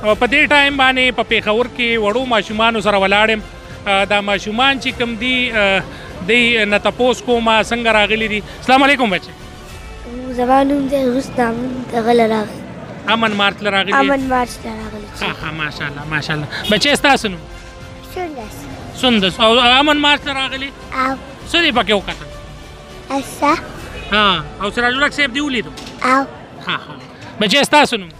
په دې ټایم باندې په پیښور کې وړو ماشومان سره ولاړم دا ماشومان چې کم دي د نتپوس کومه څنګه راغلي دي السلام علیکم بچي زما نوم دی رستم غل راغلی امن مارت راغلی امن مارت راغلی ها ها ماشاءالله ماشاءالله بچي تاسو نوم سندس سندس او امن مارت راغلی او سړي پکې وکړه اسا ها او سراج الحق صاحب دی ولیدو او ها ها بچي تاسو نوم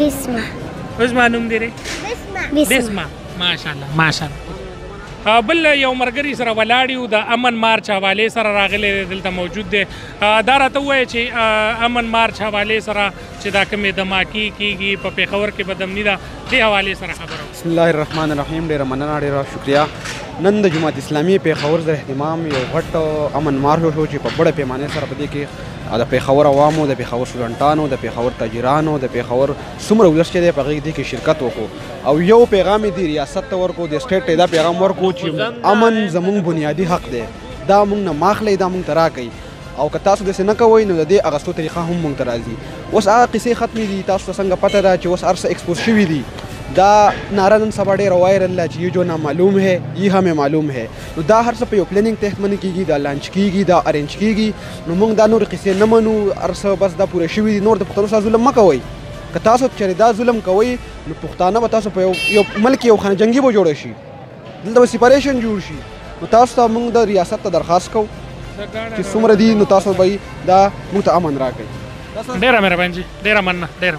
بسمه بسمه نوم دی بسمه بسمه ماشاءالله ماشاءالله بل یو مرګري سره ولاړیو د امن مارچ حواله سره راغلی دلته موجود دی دا راته وایي چې امن مارچ حواله سره چې دا کومه دماکی کیږي په پیښور کې بدمنی دا دی حواله سره خبرو بسم الله الرحمن الرحیم ډیره مننه ډیره شکریا نن د جماعت اسلامي پیښور د اهتمام یو غټ امن مارش شو چې په بڑه پیمانه سره په دې کې د پیښور عوامو د پیښور سټوډنټانو د پیښور تاجرانو د پیښور څومره ولس چې دی په غیږ دې کې شرکت وکړو او یو پیغام دی ریاست ته ورکو د سټیټ ته دا پیغام ورکو چې امن زموږ بنیادی حق دی دا موږ نه ماخلی دا موږ ته راکړئ او که تاسو داسې نه کوئ نو د دې اغستو طریقه هم مونږ ته راځي اوس هغه قصې ختمې دي تاسو ته څنګه پته ده چې اوس هر څه ایکسپوز شوي دي دا ناره نن سبا ډیره وایرل ده چې یو جو نامعلوم ہے یی هم معلوم ہے نو دا هر څه په یو پلانینګ تحت منې کیږي دا لانچ کیږي دا ارینج کیږي نو مونږ دا نور قصې نه منو هر څه بس دا پوره شوي دي نور د پښتنو سره ظلم مکوئ که تاسو چېرې دا ظلم کوئ نو پښتانه به تاسو په یو ملک یو خانه جنګي به جوړ شي دلته به سپریشن جوړ شي نو تاسو ته موږ د ریاست ته درخواست کوو چې څومره دي نو تاسو به دا موږ ته امن راکړئ ډیره مهرباني جی ډیره مننه ډیره